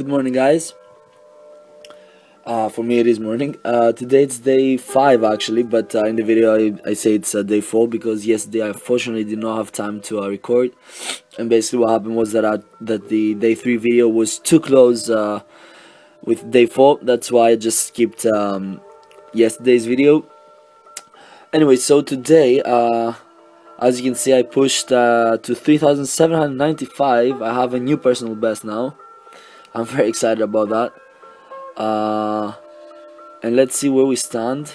Good morning, guys. Uh, for me, it is morning. Uh, today it's day five, actually, but uh, in the video I, I say it's uh, day four because yesterday I unfortunately did not have time to uh, record, and basically what happened was that I, that the day three video was too close uh, with day four. That's why I just skipped um, yesterday's video. Anyway, so today, as you can see, I pushed uh, to 3,795. I have a new personal best now. I'm very excited about that. Uh, and let's see where we stand.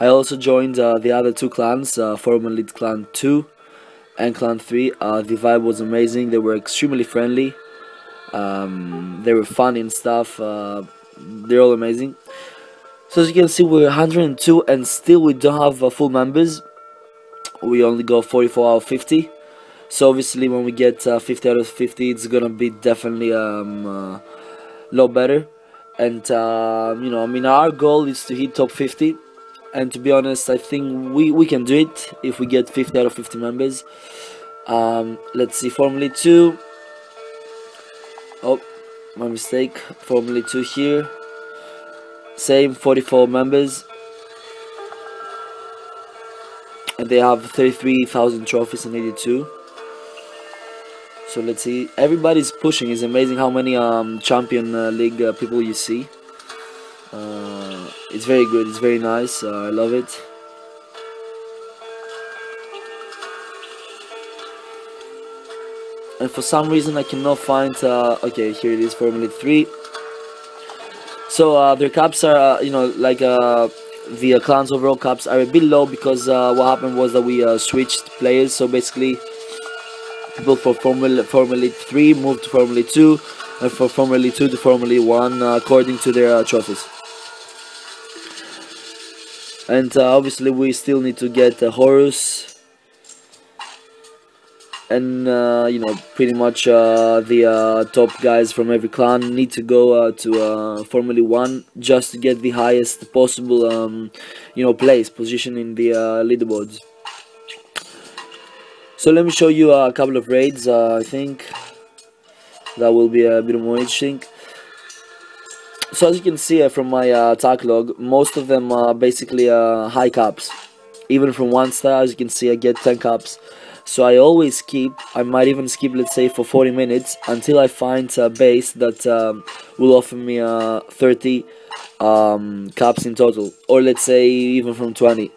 I also joined uh, the other two clans, uh, Elite Clan 2 and Clan 3. Uh, the vibe was amazing, they were extremely friendly. Um, they were fun and stuff, uh, they're all amazing. So as you can see, we're 102 and still we don't have uh, full members. We only got 44 out of 50 so obviously when we get uh, 50 out of 50 it's gonna be definitely um, uh, a lot better. And uh, you know I mean our goal is to hit top 50 and to be honest I think we, we can do it if we get 50 out of 50 members. Um, let's see Forum Elite 2 oh my mistake. Forum Elite 2 here. Same 44 members. And they have 33,000 trophies and 82 so let's see. Everybody's pushing. It's amazing how many um, champion uh, league uh, people you see. Uh, it's very good. It's very nice. Uh, I love it. And for some reason I cannot find uh, okay here it is Forum Elite 3 so uh, their caps are you know like the clans overall caps are a bit low because what happened was that we switched players. So basically people for Forum Elite, Formula 3 moved to Forum Elite 2 and for Forum Elite 2 to Forum Elite 1 uh, according to their uh, trophies. And uh, obviously we still need to get uh, Horus and uh, you know pretty much uh, the uh, top guys from every clan need to go uh, to uh, Forum Elite 1 just to get the highest possible um, you know place position in the leaderboards so let me show you a couple of raids uh, I think. That will be a bit more interesting. So as you can see uh, from my uh, attack log most of them are basically uh, high caps. Even from one star as you can see I get 10 caps. So I always skip I might even skip let's say for 40 minutes until I find a base that um, will offer me uh, 30 um, caps in total. Or let's say even from 20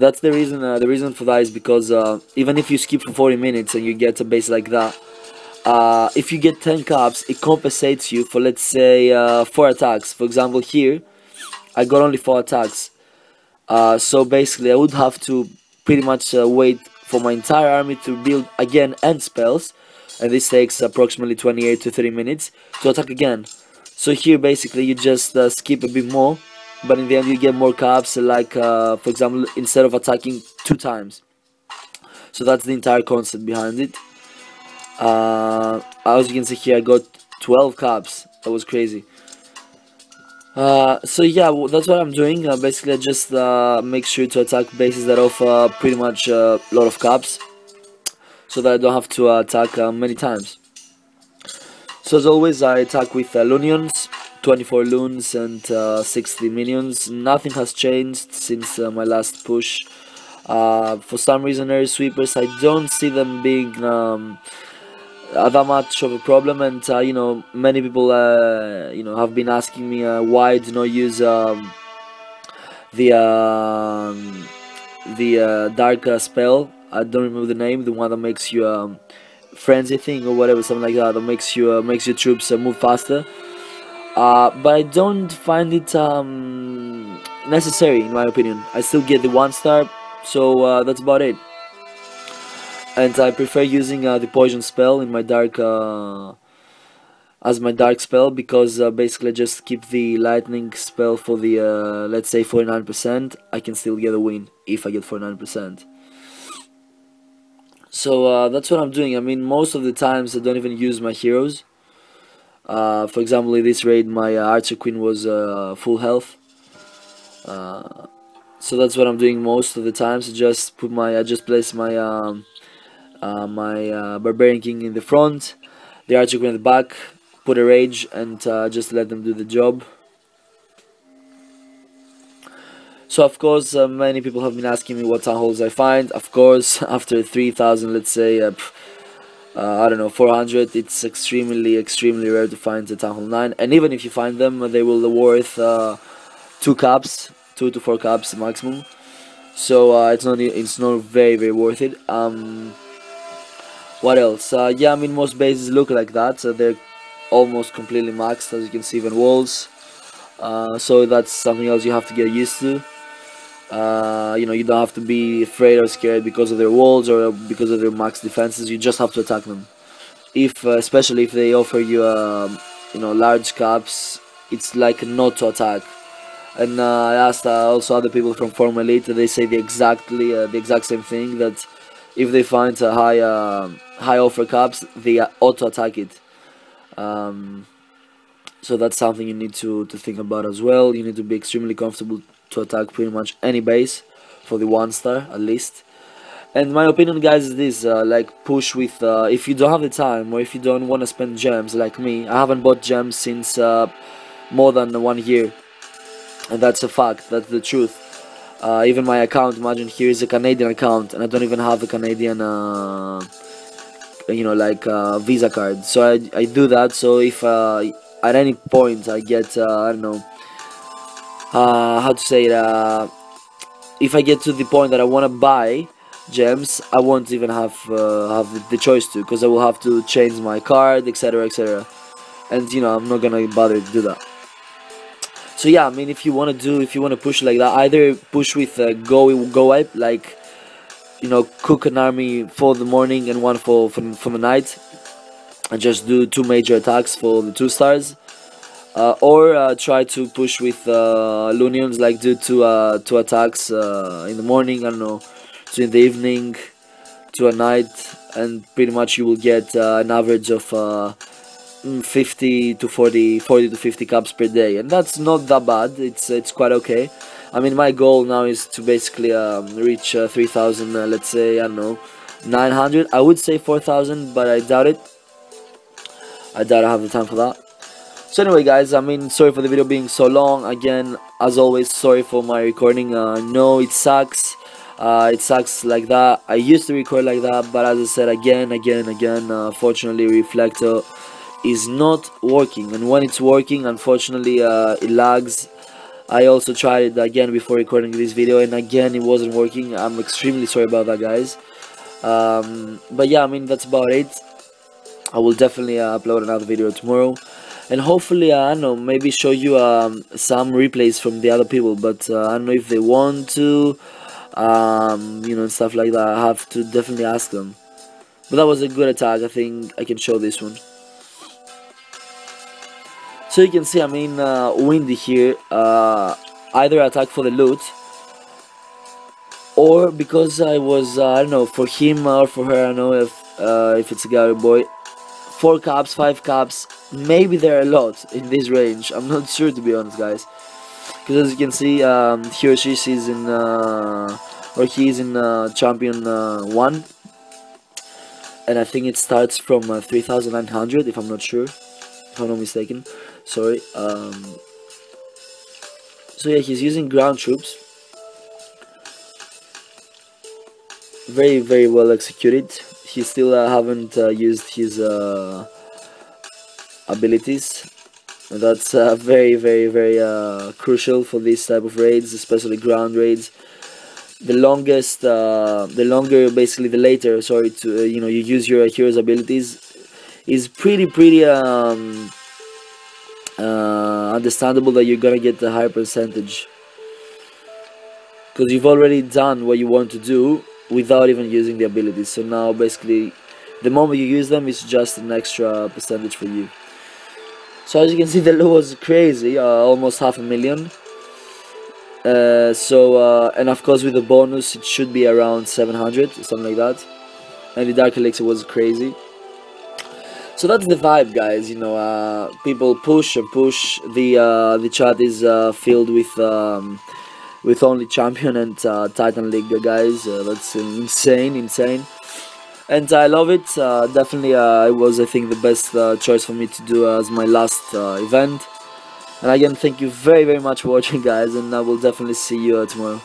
that's the reason. Uh, the reason for that is because uh, even if you skip for 40 minutes and you get a base like that, uh, if you get 10 caps, it compensates you for let's say uh, four attacks. For example, here I got only four attacks, uh, so basically I would have to pretty much uh, wait for my entire army to build again and spells, and this takes approximately 28 to 30 minutes to attack again. So here basically you just skip a bit more but in the end you get more caps like uh, for example instead of attacking two times. So that's the entire concept behind it. Uh, as you can see here I got 12 caps that was crazy. Uh, so yeah that's what I'm doing. Uh, basically I just uh, make sure to attack bases that offer pretty much a lot of caps so that I don't have to attack uh, many times. So as always I attack with uh, Loonions 24 loons and uh, 60 minions. Nothing has changed since uh, my last push. Uh, for some reason, air sweepers, I don't see them being um, that much of a problem. And uh, you know, many people, uh, you know, have been asking me uh, why do not use um, the um, the dark spell. I don't remember the name, the one that makes you um, frenzy thing or whatever, something like that, that makes you makes your troops move faster. Uh, but I don't find it um, necessary in my opinion. I still get the one star, so uh, that's about it. And I prefer using uh, the poison spell in my dark uh, as my dark spell because uh, basically I just keep the lightning spell for the let's say 49%. I can still get a win if I get 49%. So that's what I'm doing. I mean, most of the times I don't even use my heroes. Uh, for example, in this raid, my uh, Archer Queen was uh, full health. Uh, so that's what I'm doing most of the time. So just put my, I just place my um, uh, my Barbarian King in the front, the Archer Queen in the back, put a rage and just let them do the job. So of course, many people have been asking me what town halls I find. Of course, after 3,000, let's say, uh, I don't know, 400, it's extremely, extremely rare to find a town hall 9. And even if you find them, they will worth uh, two cups, two to four cups maximum. So uh, it's not, it's not very, very worth it. Um, what else? Uh, yeah, I mean, most bases look like that. So they're almost completely maxed, as you can see, even walls. so that's something else you have to get used to. Uh, you know, you don't have to be afraid or scared because of their walls or because of their max defenses. You just have to attack them. If, uh, especially if they offer you, uh, you know, large caps, it's like not to attack. And uh, I asked uh, also other people from Forum Elite, they say the exactly the exact same thing that if they find a high high offer caps, they auto attack it. Um, so that's something you need to to think about as well. You need to be extremely comfortable to attack pretty much any base for the one star at least. And my opinion guys is this uh, like push with uh, if you don't have the time or if you don't want to spend gems like me I haven't bought gems since uh, more than one year. And that's a fact. That's the truth. Uh, even my account imagine here is a Canadian account and I don't even have a Canadian uh, you know like uh, visa card. So I, I do that. So if at any point I get I don't know uh, how to say it, uh, if I get to the point that I want to buy gems, I won't even have uh, have the choice to, because I will have to change my card, etc, etc. And you know, I'm not gonna bother to do that. So yeah, I mean, if you want to do, if you want to push like that, either push with uh, go go wipe, like you know, cook an army for the morning and one for for, for the night, and just do two major attacks for the two stars uh, or uh, try to push with uh, Loonions, like do two uh, two attacks uh, in the morning. I don't know, two in the evening, to a night, and pretty much you will get uh, an average of uh, mm, 50 to 40, 40 to 50 cups per day, and that's not that bad. It's it's quite okay. I mean, my goal now is to basically um, reach 3,000. let's say I don't know, 900. I would say 4,000, but I doubt it. I doubt I have the time for that. So anyway guys, I mean sorry for the video being so long. Again, as always, sorry for my recording. Uh, no, it sucks. Uh, it sucks like that. I used to record like that, but as I said again, again, again, uh, fortunately Reflector is not working. And when it's working, unfortunately, uh, it lags. I also tried it again before recording this video, and again it wasn't working. I'm extremely sorry about that, guys. Um, but yeah, I mean that's about it. I will definitely uh, upload another video tomorrow. And hopefully I don't know maybe show you um, some replays from the other people but uh, I don't know if they want to um, you know and stuff like that. I have to definitely ask them. But that was a good attack. I think I can show this one. So you can see I mean uh, windy here uh, either attack for the loot or because I was uh, I don't know for him or for her I don't know if uh, if it's a guy or boy four caps, five caps, maybe there are a lot in this range. I'm not sure to be honest, guys. Because as you can see, um, he or she is in, uh, or he is in uh, champion uh, one, and I think it starts from uh, 3,900 if I'm not sure, if I'm not mistaken. Sorry. Um, so yeah, he's using ground troops. Very, very well executed he still uh, haven't uh, used his uh, abilities. That's uh, very very very uh, crucial for this type of raids especially ground raids. The longest uh, the longer basically the later sorry to you know you use your hero's abilities is pretty pretty um, understandable that you're gonna get a higher percentage. Because you've already done what you want to do without even using the abilities. So now basically the moment you use them it's just an extra percentage for you. So as you can see the loot was crazy uh, almost half a million. Uh, so uh, and of course with the bonus it should be around 700 something like that. And the dark elixir was crazy. So that's the vibe guys you know uh, people push and push. The uh, the chat is uh, filled with um, with only champion and uh, Titan League guys. Uh, that's insane, insane. and I love it. Uh, definitely, uh, it was I think the best uh, choice for me to do as my last uh, event. And again, thank you very very much for watching, guys, and I will definitely see you tomorrow.